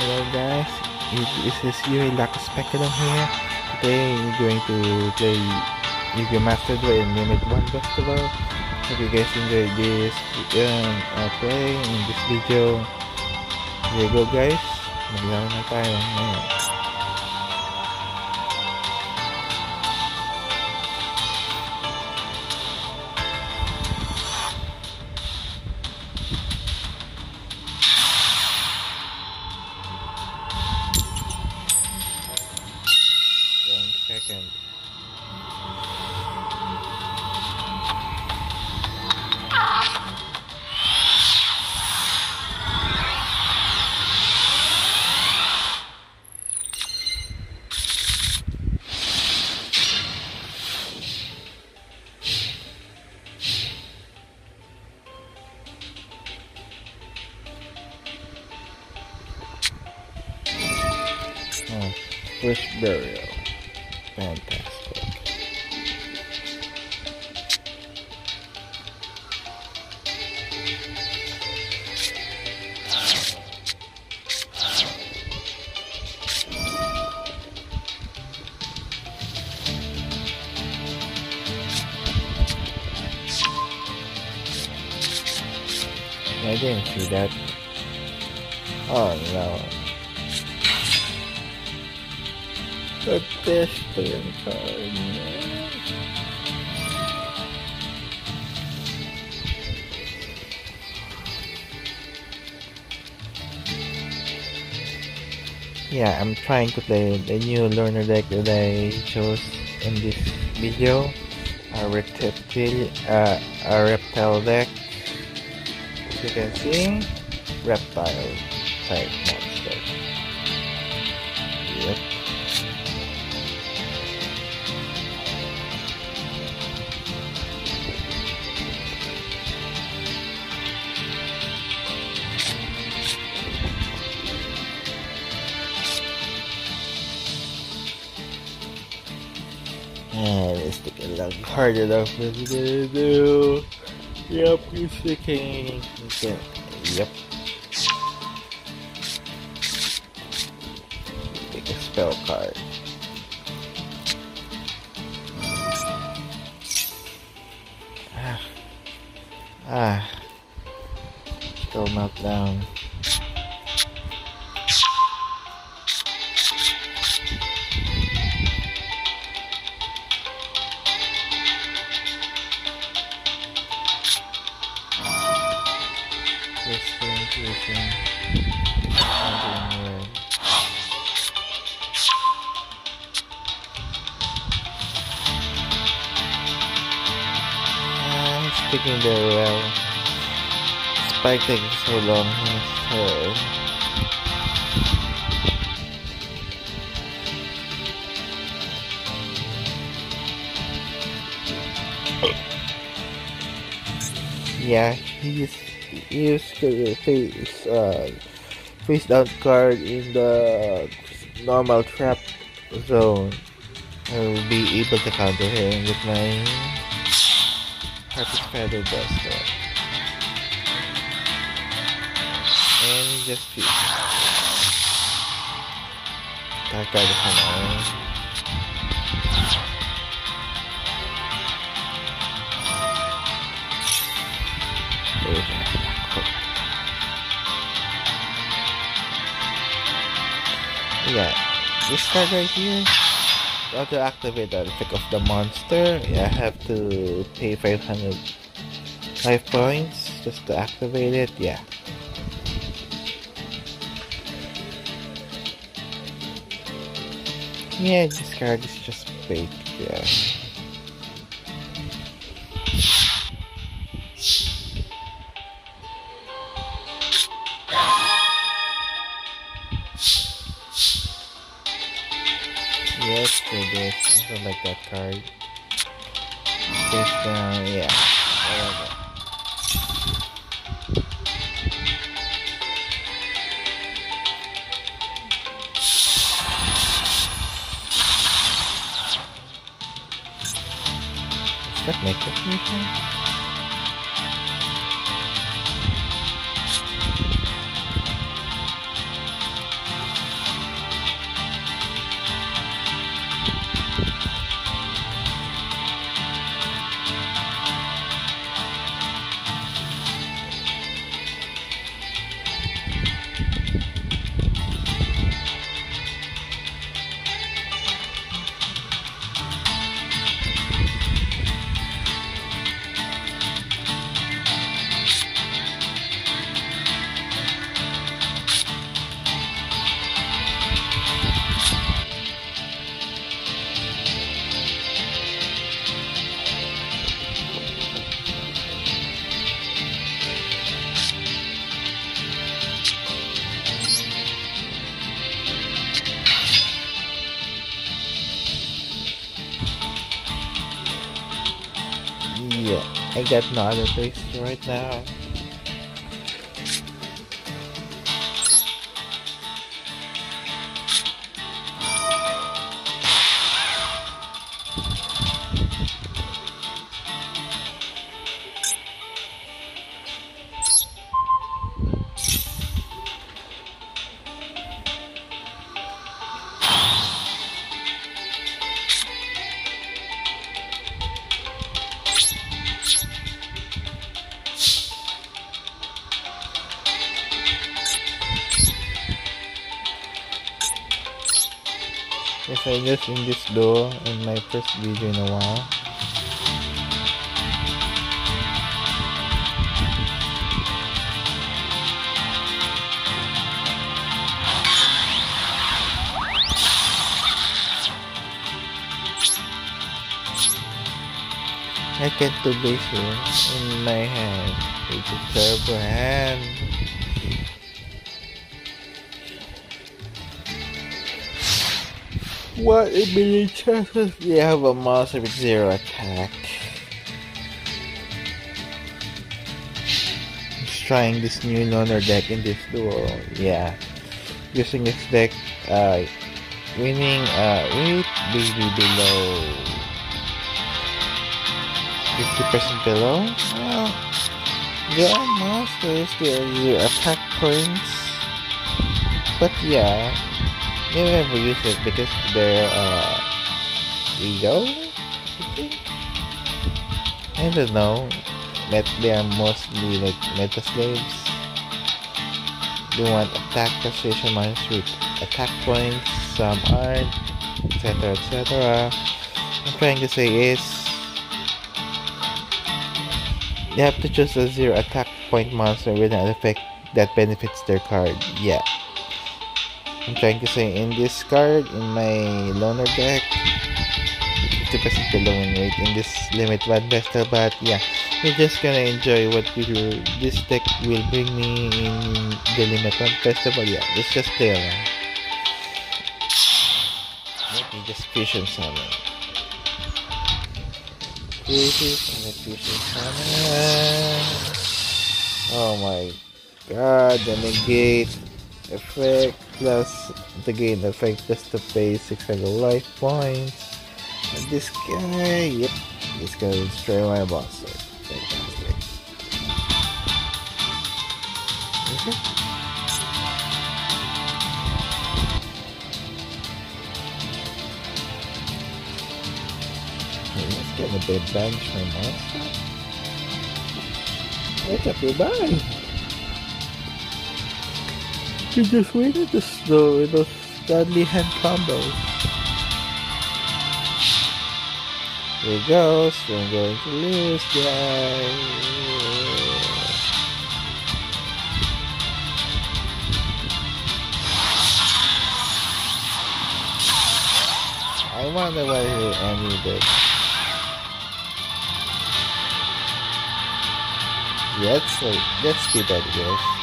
Hello guys, this is Yuri Lacus here. Today we're going to play Yu-Gi-Oh! Master Duel and Limit 1 Festival. Hope you guys enjoyed this um, uh, play in this video. Here you go guys, maglaro na tayo ngayon. I didn't see that. Oh no. The pedestrian card. man. Yeah, I'm trying to play the new loaner deck that I chose in this video. A reptile, uh, a reptile deck. You can see, reptile type monster. Yep. And it's taking a lot harder than what we're gonna do. Yep. Okay. Yep. Take a spell card. Ah. Ah. Still meltdown. Whispering, Taking so long. Yeah, he's he used to face uh face down card in the normal trap zone. I will be able to counter him with my Harpie Feather Duster. Just feeds. Kakagod ko na. Wait. Yeah, this card right here. Now to activate the effect of the monster, yeah, I have to pay 500 5 points just to activate it. Yeah. Yeah, this card is just fake. Yeah. Yes, it is. I don't like that card. Face down, yeah. That it yeah, I got no other place right now. Yes, I just in this door in my first video in a while. I get to base here in my hand. It's a terrible hand. What a million chances we have a monster with zero attack. Just trying this new loaner deck in this duel. Yeah. Using this deck, uh, winning, uh, wait, baby below 50% below? Well, yeah, monsters, their attack points. But yeah, they never use it because they're uh ego I don't know. But they are mostly like meta slaves. They want attack precision minus with attack points. Some aren't etc etc I'm trying to say is you have to choose a zero attack point monster with an effect that benefits their card. Yeah I'm trying to say in this card, in my loaner deck, 50% below in weight in this limit one Vestal, but yeah, you're just gonna enjoy what will, this deck will bring me in the limit one festival. Yeah, let's just play around. Let me just fusion summon. Fusion fusion summon. Oh my god, the negate effect plus the gain effect just to pay 600 life points. And this guy, yep, this guy will destroy my boss. Fantastic. Okay. Let's get a bit bench my monster. What's up, your bye? You just waited this though with those deadly hand combos. Here goes, we're going to lose, guys. I wonder why he ended Yeah, let's, let's do that, guys.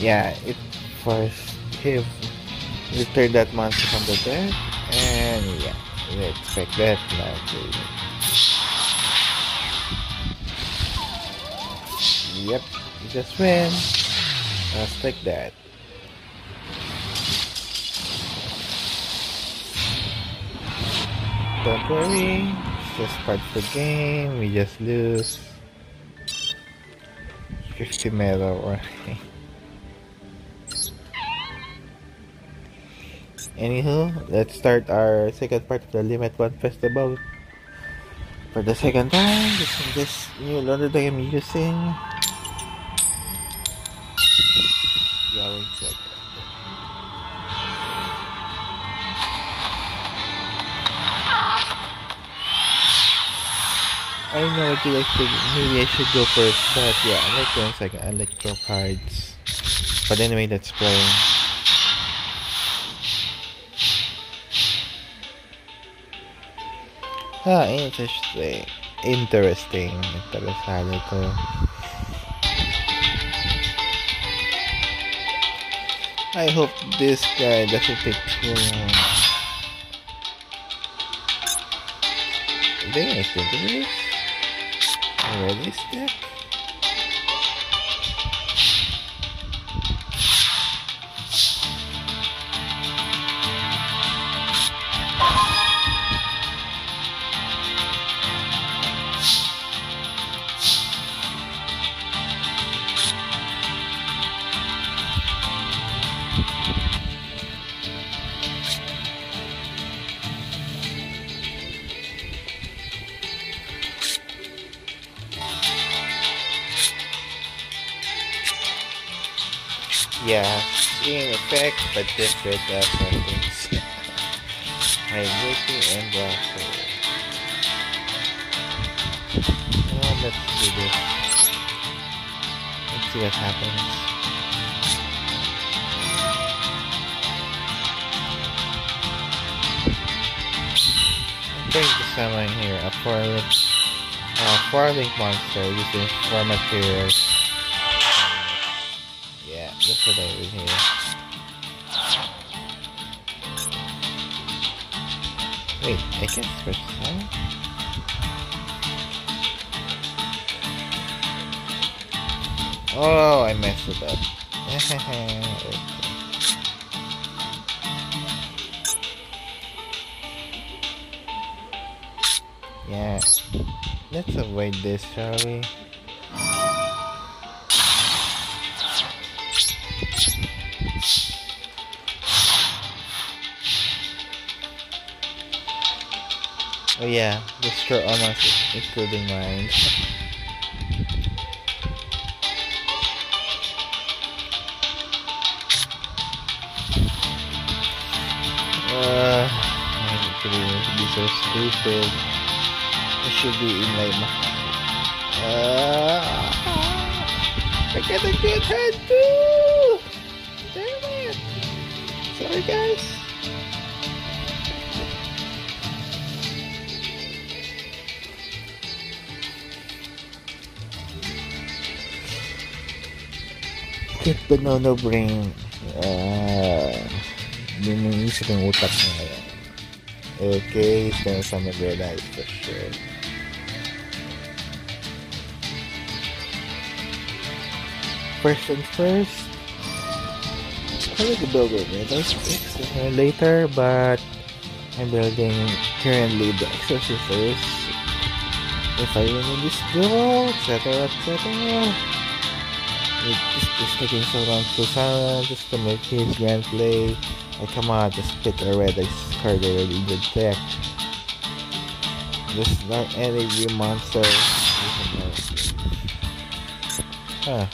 Yeah, it first him return that monster from the dead, and yeah, we expect that. Yep, just win. Just like that. Don't worry, it's just part of the game, we just lose 50 medal Anywho, let's start our second part of the Limit 1 Festival. For the second time, using this new loader that I'm using. Going. I know what you guys think. Maybe I should go first, but yeah, I'm not going second. I like draw cards. But anyway, let's play. Ah, interesting. interesting. Interesado. I hope this guy doesn't take too long. Think I think it is. Already stick. Yeah, same effect but different uh, settings. Highlighting and browser. Well, let's do this. Let's see what happens. Going to summon here a four link, uh, four monster using four materials. Did here. Wait, I can switch that? Oh, I messed it up. Yeah, let's avoid this, shall we? Oh yeah, destroy almost including mine. uh, I should be so stupid. I should be in like my. Uh, I got a good head too. Damn it! Sorry guys. Get no brain. Ah, Biniisip yung utak ngayon. Okay, he's gonna summon Red Eyes for sure. First and first, I will build it later, later, but I'm building currently the Exorcisters. If I win in this duel, etc., etc. It's just taking so long to Sarah just to make his grand play. Like, come on, just pick a Red Eyes card already the deck. Just not any new monster. Huh.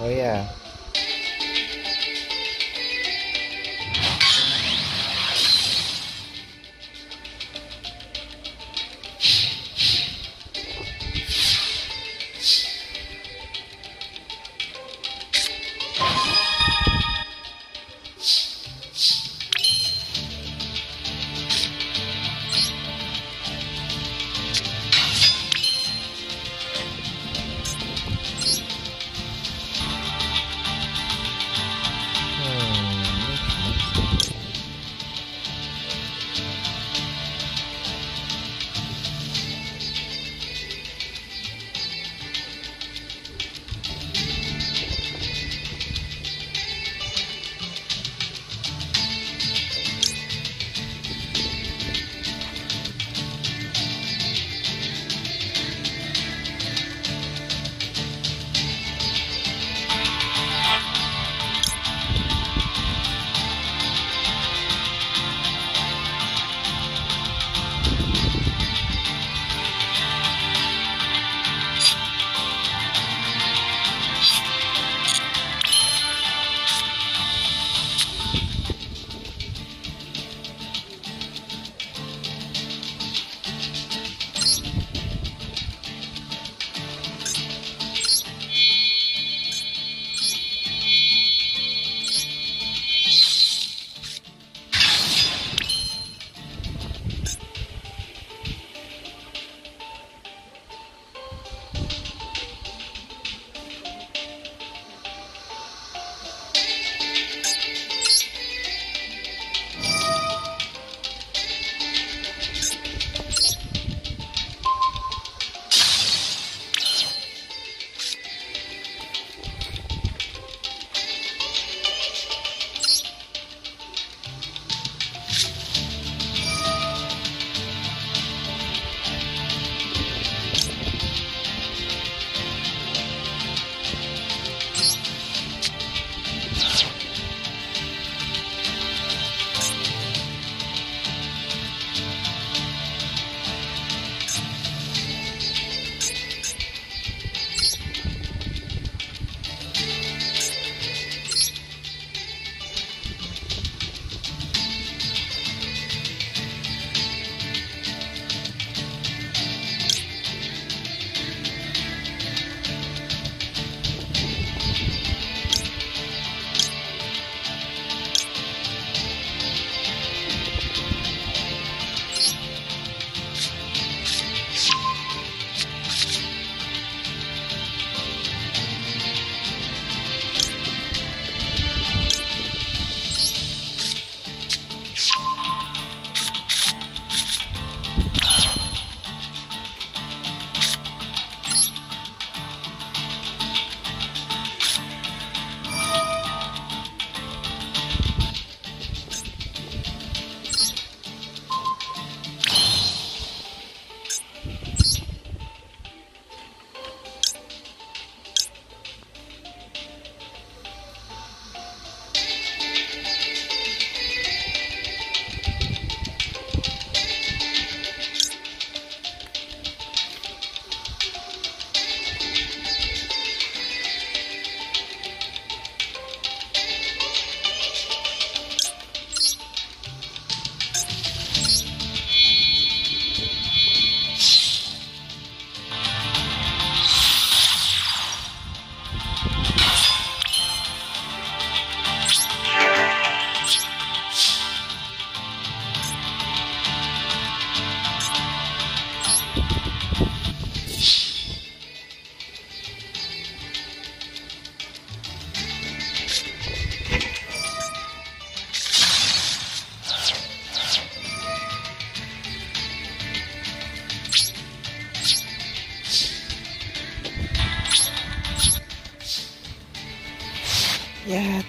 Oh yeah.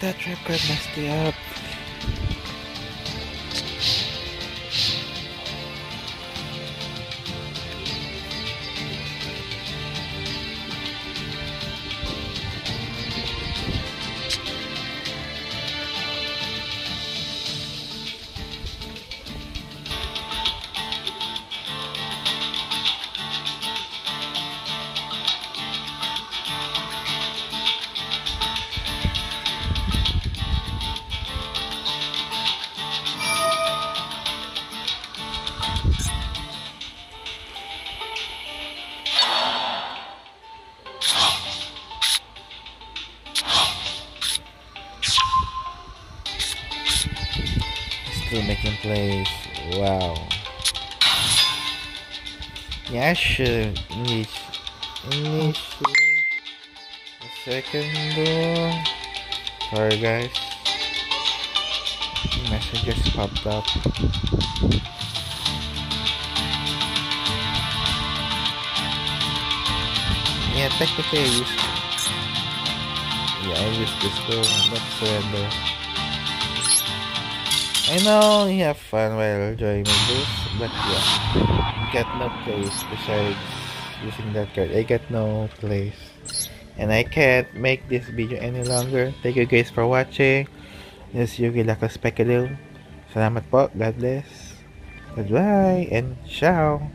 That record messed it up. Plays. Wow. Yeah, sure. English. English. A second. Sorry, guys. Messages popped up. Yeah, technically I used. Yeah, I used this to not surrender. I know you have fun while joining this, but yeah, get no place besides using that card. I get no place. And I can't make this video any longer. Thank you guys for watching. This is Yugi Lacuspeculum. Salamat po. God bless. Goodbye and ciao.